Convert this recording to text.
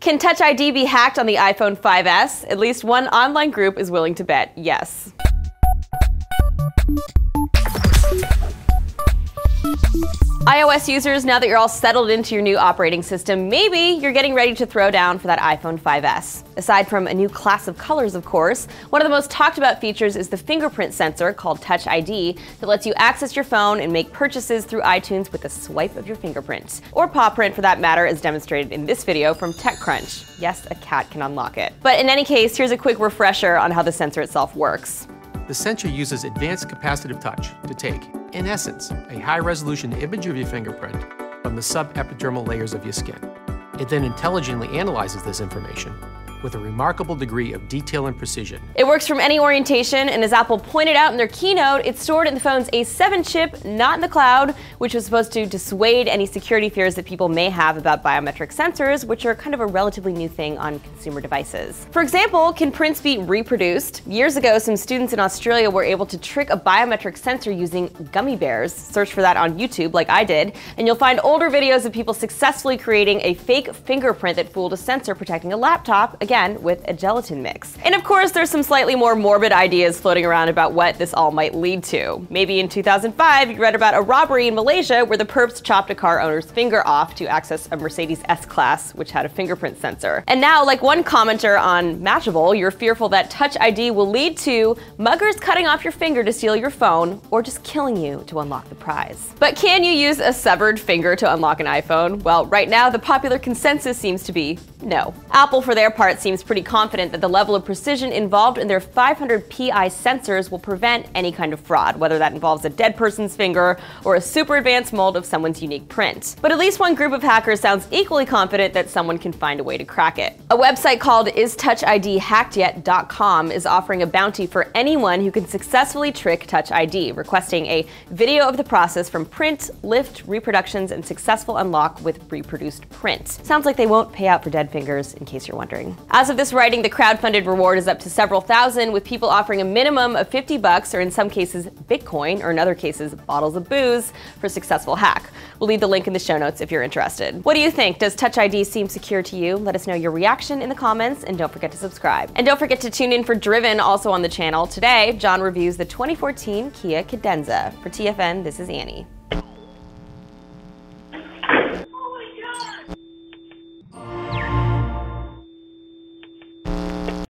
Can Touch ID be hacked on the iPhone 5S? At least one online group is willing to bet yes. iOS users, now that you're all settled into your new operating system, maybe you're getting ready to throw down for that iPhone 5S. Aside from a new class of colors, of course, one of the most talked about features is the fingerprint sensor called Touch ID that lets you access your phone and make purchases through iTunes with a swipe of your fingerprint. Or paw print for that matter, as demonstrated in this video from TechCrunch. Yes, a cat can unlock it. But in any case, here's a quick refresher on how the sensor itself works. The sensor uses advanced capacitive touch to take, in essence, a high-resolution image of your fingerprint from the subepidermal layers of your skin. It then intelligently analyzes this information with a remarkable degree of detail and precision. It works from any orientation, and as Apple pointed out in their keynote, it's stored in the phone's A7 chip, not in the cloud, which was supposed to dissuade any security fears that people may have about biometric sensors, which are kind of a relatively new thing on consumer devices. For example, can prints be reproduced? Years ago, some students in Australia were able to trick a biometric sensor using gummy bears. Search for that on YouTube, like I did, and you'll find older videos of people successfully creating a fake fingerprint that fooled a sensor protecting a laptop again with a gelatin mix. And of course, there's some slightly more morbid ideas floating around about what this all might lead to. Maybe in 2005, you read about a robbery in Malaysia where the perps chopped a car owner's finger off to access a Mercedes S-Class, which had a fingerprint sensor. And now, like one commenter on Mashable, you're fearful that Touch ID will lead to muggers cutting off your finger to steal your phone, or just killing you to unlock the prize. But can you use a severed finger to unlock an iPhone? Well, right now, the popular consensus seems to be no. Apple, for their part, seems pretty confident that the level of precision involved in their 500 pi sensors will prevent any kind of fraud, whether that involves a dead person's finger or a super advanced mold of someone's unique print. But at least one group of hackers sounds equally confident that someone can find a way to crack it. A website called istouchidhackedyet.com is offering a bounty for anyone who can successfully trick Touch ID, requesting a video of the process from print, lift, reproductions, and successful unlock with reproduced print. Sounds like they won't pay out for dead fingers, in case you're wondering. As of this writing, the crowd-funded reward is up to several thousand, with people offering a minimum of 50 bucks, or in some cases, Bitcoin, or in other cases, bottles of booze, for successful hack. We'll leave the link in the show notes if you're interested. What do you think? Does Touch ID seem secure to you? Let us know your reaction in the comments, and don't forget to subscribe. And don't forget to tune in for Driven, also on the channel. Today, John reviews the 2014 Kia Cadenza. For TFN, this is Annie.